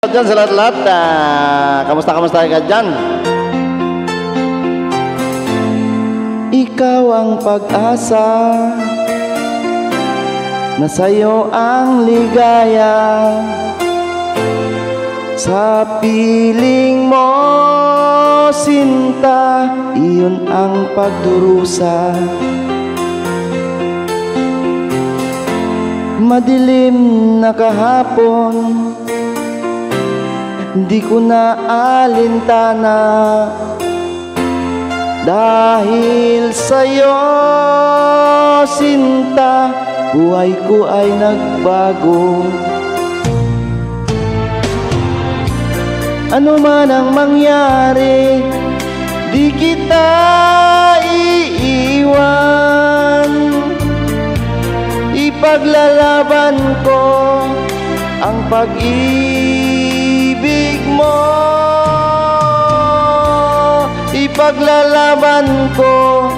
Dyan sa lahat-lahat, ah, kamusta kamusta ka dyan? Ikaw ang pag-asa na sa'yo ang ligaya. Sa piling mo sinta iyon ang pagdurusa. Madilim na kahapon Di ko na alintana Dahil sa'yo, sinta Buhay ko ay nagbago. Ano man ang mangyari Di kita iiwan. Ipaglalaban ko ang pag-ibig mo. Ipaglalaban ko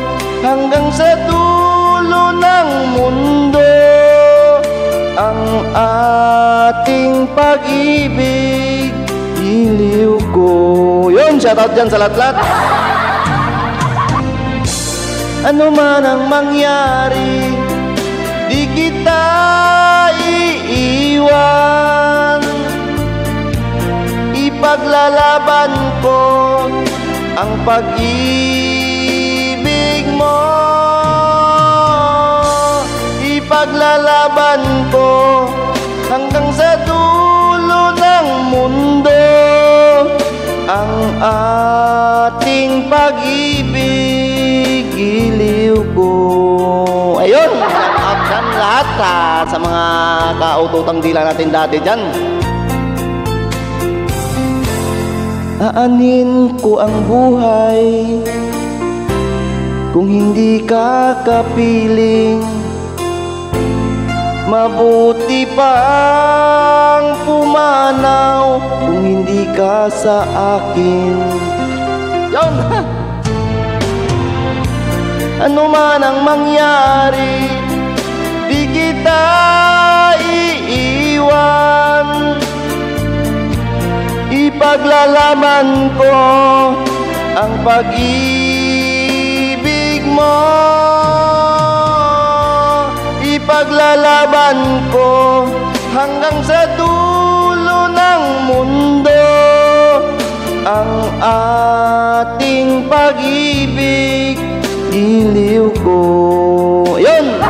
hanggang sa dulo ng mundo. Ang ating pag-ibig iliw ko. Yun, shoutout dyan sa lahat-lahat. Ano man ang mangyari Di kita iiwan Ipaglalaban ko ang pag-ibig mo. Ipaglalaban ko hanggang sa dulo ng mundo. Ang ating pag-ibig iliw ko. Ayun, dyan lahat ah, sa mga kaututang dila natin dati dyan Aanin ko ang buhay. Kung hindi ka kapiling Mabuti pang pumanaw. Kung hindi ka sa akin. Yun! ano man ang mangyari Ipaglalaman ko ang pag-ibig mo. Ipaglalaban ko hanggang sa dulo ng mundo Ang ating pag-ibig. Iliw ko. Yun!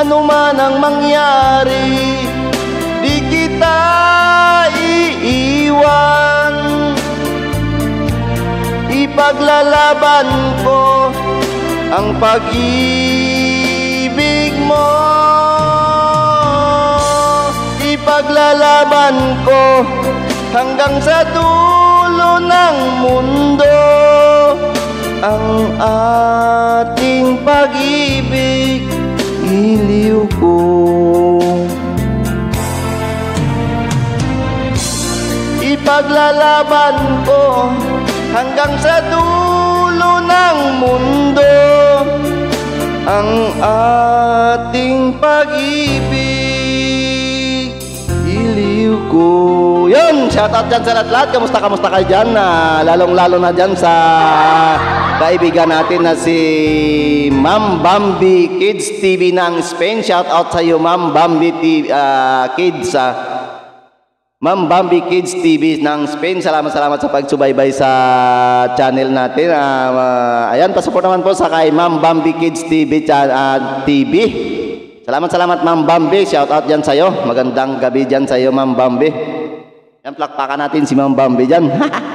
Ano man ang mangyari Ipaglalaban ko ang pag-ibig mo. Ipaglalaban ko hanggang sa dulo ng mundo Ang ating pag-ibig. Iliw ko. Ipaglalaban ko hanggang sa dulo ng mundo Ang ating pag-ibig iliw ko Yun, shoutout dyan sa lahat-lahat Kamusta, kamusta kayo dyan? Ah, Lalong-lalo na dyan sa kaibigan natin na si Ma'am Bambi Kids TV ng Spain Shoutout sa iyo Ma'am Bambi TV, ah, Kids ah. Ma'am Bambi Kids TV ng Spain. Salamat salamat sa pagsubaybay sa channel natin. Ah, ah, ayan, pasupport naman po sa kay Ma'am Bambi Kids TV cha- ah, TV. Salamat salamat Ma'am Bambi. Shout out diyan sa iyo. Magandang gabi diyan sa iyo Ma'am Bambi. Yan plakpakan natin si Ma'am Bambi diyan.